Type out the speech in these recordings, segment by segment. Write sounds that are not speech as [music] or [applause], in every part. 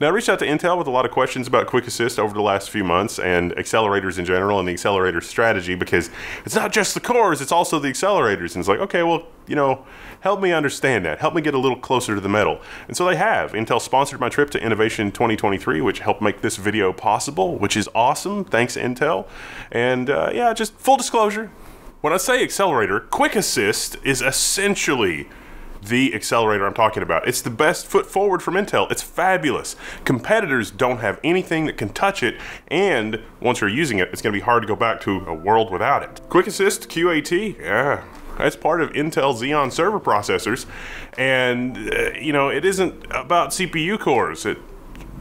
Now, I reached out to Intel with a lot of questions about Quick Assist over the last few months and accelerators in general and the accelerator strategy because it's not just the cores, it's also the accelerators. And it's like, okay, well, you know, help me understand that. Help me get a little closer to the metal. And so they have. Intel sponsored my trip to Innovation 2023, which helped make this video possible, which is awesome. Thanks, Intel. And uh, yeah, just full disclosure when I say accelerator, Quick Assist is essentially the accelerator I'm talking about. It's the best foot forward from Intel. It's fabulous. Competitors don't have anything that can touch it, and once you're using it, it's going to be hard to go back to a world without it. Quick Assist QAT, yeah, that's part of Intel Xeon server processors, and uh, you know it isn't about CPU cores. It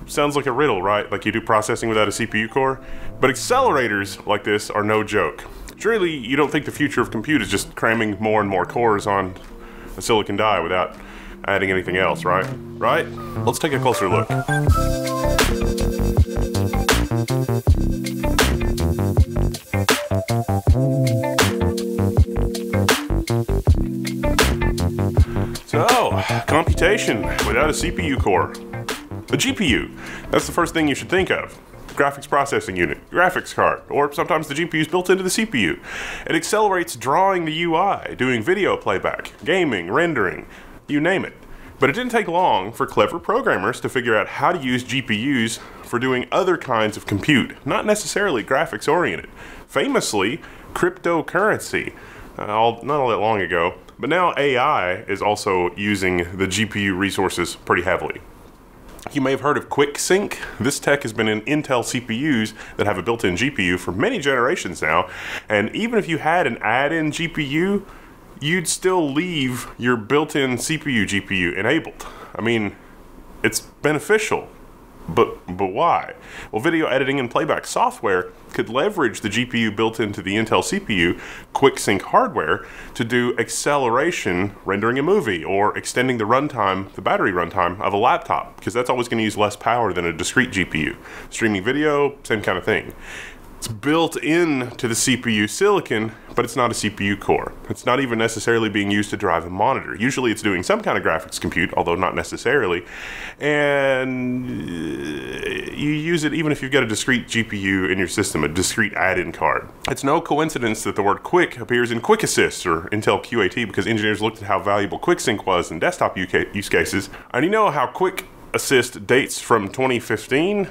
sounds like a riddle, right? Like you do processing without a CPU core, but accelerators like this are no joke. Surely you don't think the future of compute is just cramming more and more cores on a silicon die without adding anything else, right? Right? Let's take a closer look. So, computation without a CPU core. A GPU, that's the first thing you should think of graphics processing unit, graphics card, or sometimes the GPU is built into the CPU. It accelerates drawing the UI, doing video playback, gaming, rendering, you name it. But it didn't take long for clever programmers to figure out how to use GPUs for doing other kinds of compute, not necessarily graphics oriented. Famously, cryptocurrency, uh, all, not all that long ago. But now AI is also using the GPU resources pretty heavily. You may have heard of QuickSync. This tech has been in Intel CPUs that have a built-in GPU for many generations now. And even if you had an add-in GPU, you'd still leave your built-in CPU GPU enabled. I mean, it's beneficial but, but why? Well, video editing and playback software could leverage the GPU built into the Intel CPU, QuickSync hardware, to do acceleration rendering a movie or extending the runtime, the battery runtime of a laptop, because that's always going to use less power than a discrete GPU. Streaming video, same kind of thing. It's built into the CPU silicon, but it's not a CPU core. It's not even necessarily being used to drive a monitor. Usually it's doing some kind of graphics compute, although not necessarily. And uh, you use it even if you've got a discrete GPU in your system, a discrete add-in card. It's no coincidence that the word quick appears in Quick Assist or Intel QAT because engineers looked at how valuable QuickSync was in desktop use cases. And you know how Quick Assist dates from 2015?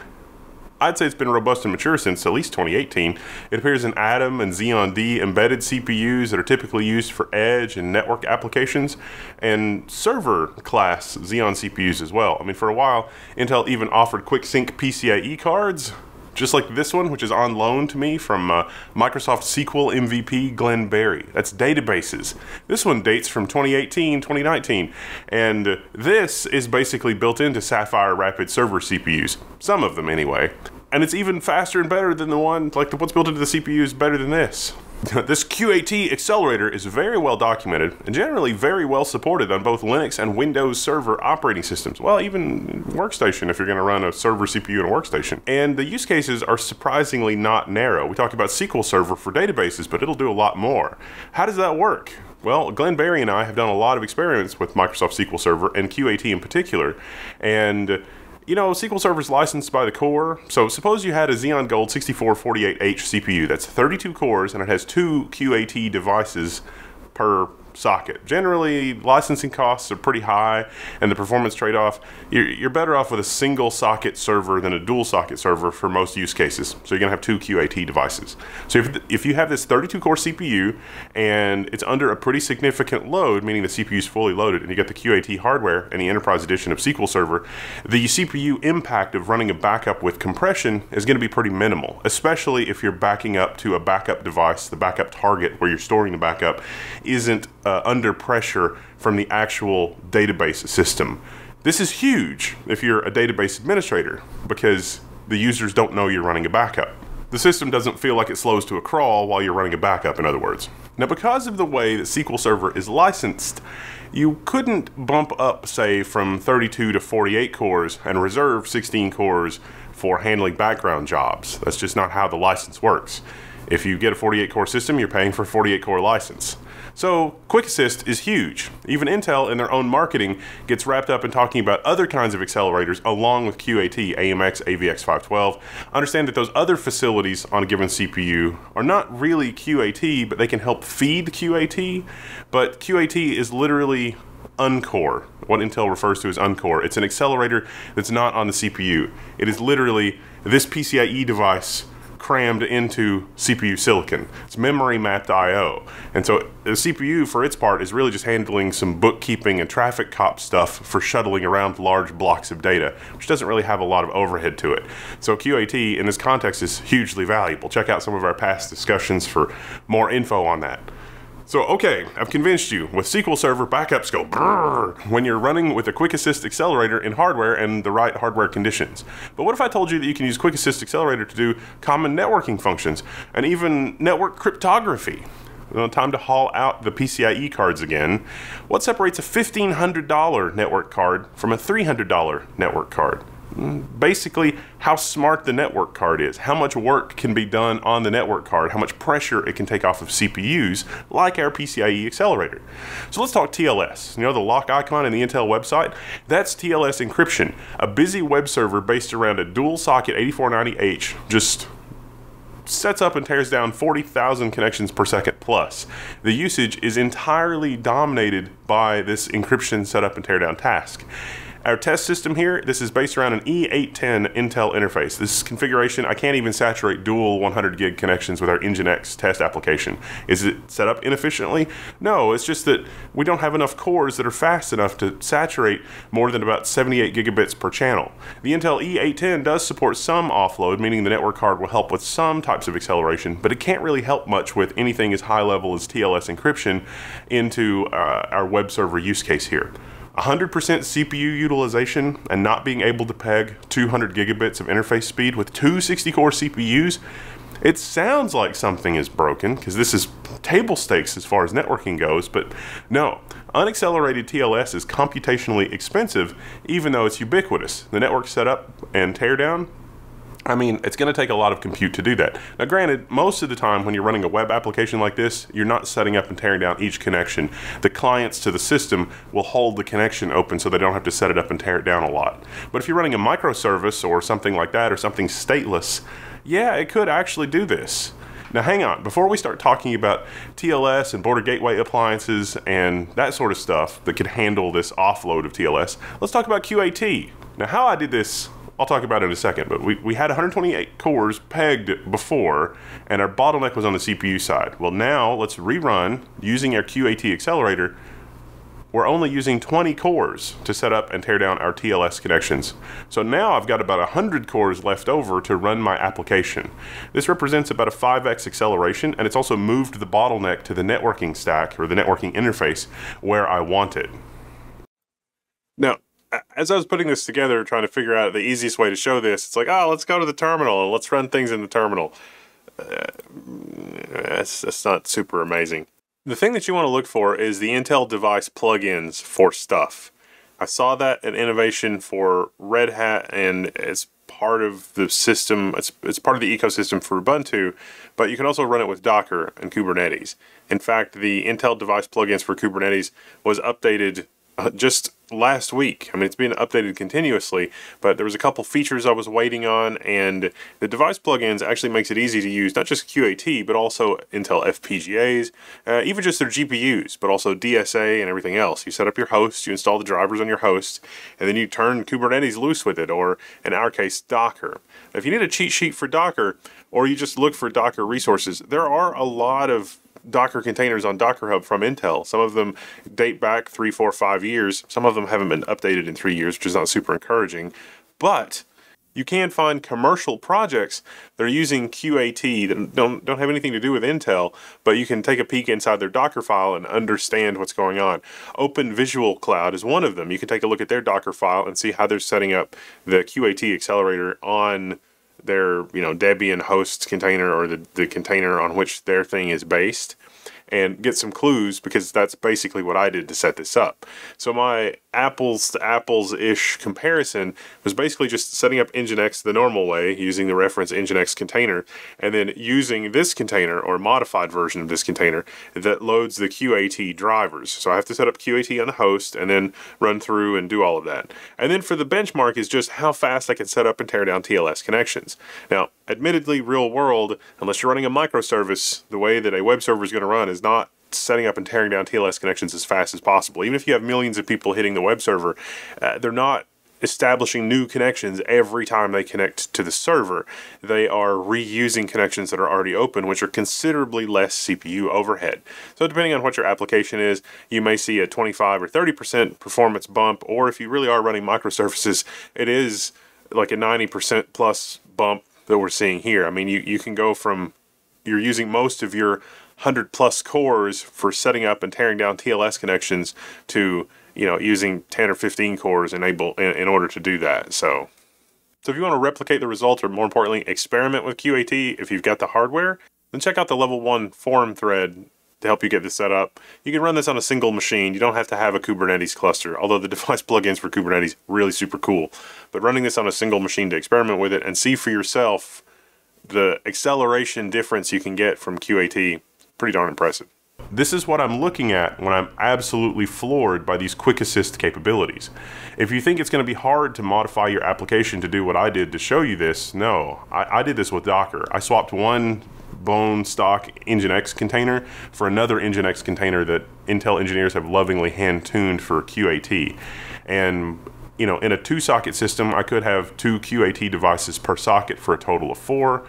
I'd say it's been robust and mature since at least 2018. It appears in Atom and Xeon D embedded CPUs that are typically used for edge and network applications, and server class Xeon CPUs as well. I mean, for a while, Intel even offered QuickSync PCIe cards just like this one, which is on loan to me from uh, Microsoft SQL MVP Glenn Berry. That's databases. This one dates from 2018, 2019, and this is basically built into Sapphire Rapid Server CPUs. Some of them, anyway. And it's even faster and better than the one, like the, what's built into the CPU is better than this. [laughs] this QAT accelerator is very well documented and generally very well supported on both Linux and Windows Server operating systems. Well, even Workstation if you're going to run a server CPU and a workstation. And the use cases are surprisingly not narrow. We talked about SQL Server for databases, but it'll do a lot more. How does that work? Well, Glenn Berry and I have done a lot of experiments with Microsoft SQL Server and QAT in particular, and you know, SQL Server is licensed by the core. So suppose you had a Xeon Gold 6448H CPU that's 32 cores and it has two QAT devices per socket. Generally, licensing costs are pretty high, and the performance trade-off, you're, you're, better off with a single socket server than a dual socket server for most use cases. So you're gonna have two QAT devices. So if, if you have this 32 core CPU and it's under a pretty significant load, meaning the CPU is fully loaded, and you get the QAT hardware and the enterprise edition of SQL Server, the CPU impact of running a backup with compression is gonna be pretty minimal, especially if you're backing up to a backup device, the backup target where you're storing the backup isn't uh, under pressure from the actual database system. This is huge if you're a database administrator because the users don't know you're running a backup. The system doesn't feel like it slows to a crawl while you're running a backup, in other words. Now, because of the way that SQL Server is licensed, you couldn't bump up, say, from 32 to 48 cores and reserve 16 cores for handling background jobs. That's just not how the license works. If you get a 48 core system, you're paying for a 48 core license. So, Quick Assist is huge. Even Intel, in their own marketing, gets wrapped up in talking about other kinds of accelerators along with QAT, AMX, AVX512. Understand that those other facilities on a given CPU are not really QAT, but they can help feed QAT. But QAT is literally Uncore, what Intel refers to as Uncore. It's an accelerator that's not on the CPU. It is literally this PCIe device crammed into CPU silicon. It's memory mapped I/O, and so the CPU, for its part, is really just handling some bookkeeping and traffic cop stuff for shuttling around large blocks of data, which doesn't really have a lot of overhead to it. So QAT in this context is hugely valuable. Check out some of our past discussions for more info on that. So, okay, I've convinced you. With SQL Server, backups go brrr when you're running with a Quick Assist Accelerator in hardware and the right hardware conditions. But what if I told you that you can use Quick Assist Accelerator to do common networking functions and even network cryptography? Well, time to haul out the PCIe cards again. What separates a $1,500 network card from a $300 network card? Basically how smart the network card is, how much work can be done on the network card, how much pressure it can take off of CPUs, like our PCIe accelerator. So let's talk TLS. You know the lock icon in the Intel website? That's TLS encryption, a busy web server based around a dual socket 8490H, just sets up and tears down 40,000 connections per second plus. The usage is entirely dominated by this encryption setup and teardown task. Our test system here, this is based around an E810 Intel interface. This configuration, I can't even saturate dual 100 gig connections with our Nginx test application. Is it set up inefficiently? No, it's just that we don't have enough cores that are fast enough to saturate more than about 78 gigabits per channel. The Intel E810 does support some offload, meaning the network card will help with some types of acceleration, but it can't really help much with anything as high level as TLS encryption into uh, our web server use case here. 100% CPU utilization and not being able to peg 200 gigabits of interface speed with two 60 core CPUs, it sounds like something is broken because this is table stakes as far as networking goes, but no. Unaccelerated TLS is computationally expensive even though it's ubiquitous. The network setup and teardown I mean, it's going to take a lot of compute to do that. Now, granted, most of the time when you're running a web application like this, you're not setting up and tearing down each connection. The clients to the system will hold the connection open so they don't have to set it up and tear it down a lot. But if you're running a microservice or something like that or something stateless, yeah, it could actually do this. Now, hang on. Before we start talking about TLS and border gateway appliances and that sort of stuff that could handle this offload of TLS, let's talk about QAT. Now, how I did this I'll talk about it in a second, but we, we had 128 cores pegged before, and our bottleneck was on the CPU side. Well, now let's rerun using our QAT accelerator. We're only using 20 cores to set up and tear down our TLS connections. So now I've got about 100 cores left over to run my application. This represents about a 5x acceleration, and it's also moved the bottleneck to the networking stack or the networking interface where I want it. Now, as I was putting this together, trying to figure out the easiest way to show this, it's like, oh, let's go to the terminal and let's run things in the terminal. Uh, that's, that's not super amazing. The thing that you want to look for is the Intel device plugins for stuff. I saw that at Innovation for Red Hat, and it's part of the system. It's, it's part of the ecosystem for Ubuntu, but you can also run it with Docker and Kubernetes. In fact, the Intel device plugins for Kubernetes was updated uh, just last week. I mean, it's been updated continuously, but there was a couple features I was waiting on, and the device plugins actually makes it easy to use not just QAT, but also Intel FPGAs, uh, even just their GPUs, but also DSA and everything else. You set up your host, you install the drivers on your host, and then you turn Kubernetes loose with it, or in our case, Docker. If you need a cheat sheet for Docker, or you just look for Docker resources, there are a lot of Docker containers on Docker Hub from Intel. Some of them date back three, four, five years. Some of them haven't been updated in three years, which is not super encouraging. But you can find commercial projects that are using QAT that don't, don't have anything to do with Intel, but you can take a peek inside their Docker file and understand what's going on. Open Visual Cloud is one of them. You can take a look at their Docker file and see how they're setting up the QAT accelerator on their you know Debian host container or the, the container on which their thing is based and get some clues because that's basically what I did to set this up. So my apples to apples ish comparison was basically just setting up Nginx the normal way using the reference Nginx container and then using this container or modified version of this container that loads the QAT drivers. So I have to set up QAT on the host and then run through and do all of that. And then for the benchmark is just how fast I can set up and tear down TLS connections. Now, admittedly, real world, unless you're running a microservice, the way that a web server is going to run is not setting up and tearing down TLS connections as fast as possible. Even if you have millions of people hitting the web server, uh, they're not establishing new connections every time they connect to the server. They are reusing connections that are already open, which are considerably less CPU overhead. So depending on what your application is, you may see a 25 or 30% performance bump, or if you really are running microservices, it is like a 90% plus bump that we're seeing here. I mean, you, you can go from you're using most of your 100 plus cores for setting up and tearing down TLS connections to you know using 10 or 15 cores enable in, in order to do that. So so if you want to replicate the results or more importantly experiment with QAT if you've got the hardware, then check out the level 1 forum thread to help you get this set up. You can run this on a single machine. You don't have to have a Kubernetes cluster, although the [laughs] device plugins for Kubernetes really super cool. But running this on a single machine to experiment with it and see for yourself the acceleration difference you can get from QAT pretty darn impressive. This is what I'm looking at when I'm absolutely floored by these quick assist capabilities. If you think it's going to be hard to modify your application to do what I did to show you this, no. I, I did this with Docker. I swapped one bone stock Nginx container for another Nginx container that Intel engineers have lovingly hand tuned for QAT. And you know, in a two socket system, I could have two QAT devices per socket for a total of four.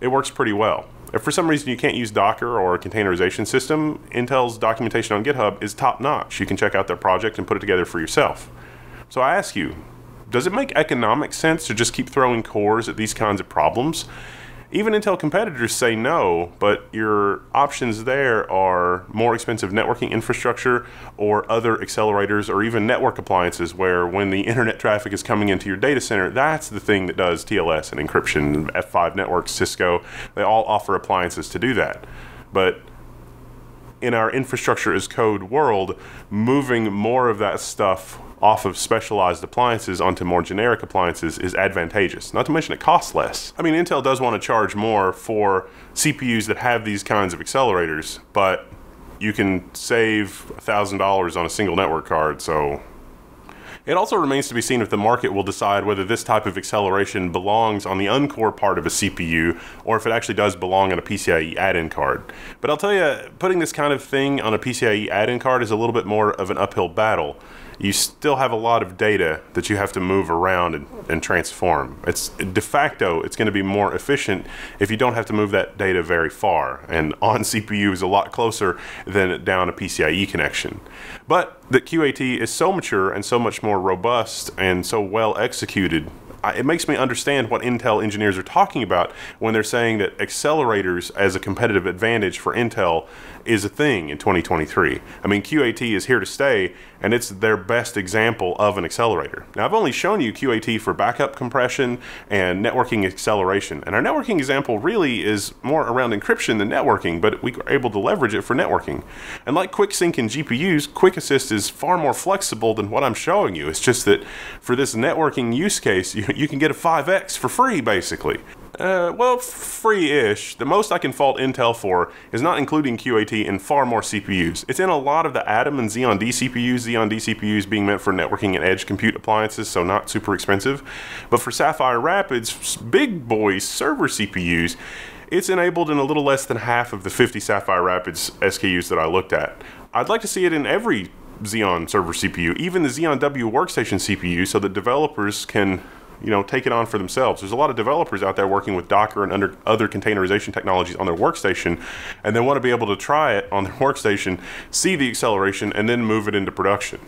It works pretty well. If for some reason you can't use Docker or a containerization system, Intel's documentation on GitHub is top notch. You can check out their project and put it together for yourself. So I ask you, does it make economic sense to just keep throwing cores at these kinds of problems? Even Intel competitors say no, but your options there are more expensive networking infrastructure or other accelerators or even network appliances where when the internet traffic is coming into your data center, that's the thing that does TLS and encryption, F5 networks, Cisco, they all offer appliances to do that. But in our infrastructure as code world, moving more of that stuff off of specialized appliances onto more generic appliances is advantageous. Not to mention it costs less. I mean, Intel does want to charge more for CPUs that have these kinds of accelerators, but you can save $1,000 on a single network card, so it also remains to be seen if the market will decide whether this type of acceleration belongs on the uncore part of a CPU or if it actually does belong on a PCIe add-in card. But I'll tell you, putting this kind of thing on a PCIe add-in card is a little bit more of an uphill battle you still have a lot of data that you have to move around and, and transform. It's de facto, it's going to be more efficient if you don't have to move that data very far. And on [laughs] CPU is a lot closer than down a PCIe connection. But the QAT is so mature and so much more robust and so well executed it makes me understand what Intel engineers are talking about when they're saying that accelerators as a competitive advantage for Intel is a thing in 2023. I mean, QAT is here to stay, and it's their best example of an accelerator. Now, I've only shown you QAT for backup compression and networking acceleration, and our networking example really is more around encryption than networking, but we are able to leverage it for networking. And like QuickSync and GPUs, Quick Assist is far more flexible than what I'm showing you. It's just that for this networking use case, you, [laughs] you can get a 5x for free, basically. Uh, well, free-ish. The most I can fault Intel for is not including QAT in far more CPUs. It's in a lot of the Atom and Xeon D CPUs, Xeon D CPUs being meant for networking and edge compute appliances, so not super expensive. But for Sapphire Rapids, big boy server CPUs, it's enabled in a little less than half of the 50 Sapphire Rapids SKUs that I looked at. I'd like to see it in every Xeon server CPU, even the Xeon W workstation CPU, so that developers can you know, take it on for themselves. There's a lot of developers out there working with Docker and under other containerization technologies on their workstation, and they want to be able to try it on their [laughs] workstation, see the acceleration, and then move it into production.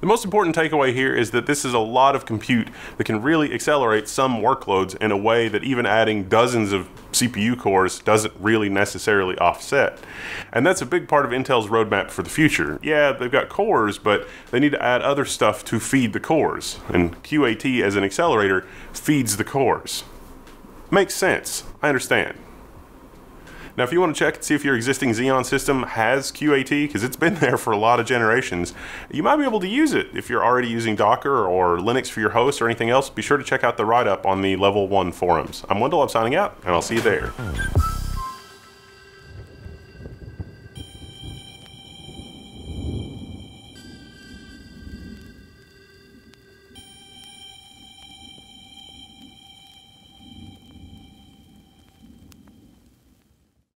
The most important takeaway here is that this is a lot of compute that can really accelerate some workloads in a way that even adding dozens of CPU cores doesn't really necessarily offset. And that's a big part of Intel's roadmap for the future. Yeah, they've got cores, but they need to add other stuff to feed the cores. And QAT as an accelerator feeds the cores. Makes sense. I understand. Now, if you want to check and see if your existing Xeon system has QAT, because it's been [laughs] there for a lot of generations, you might be able to use it if you're already using Docker or Linux for your host or anything else. Be sure to check out the write up on the Level 1 forums. I'm Wendell, I'm signing out, and I'll see you there.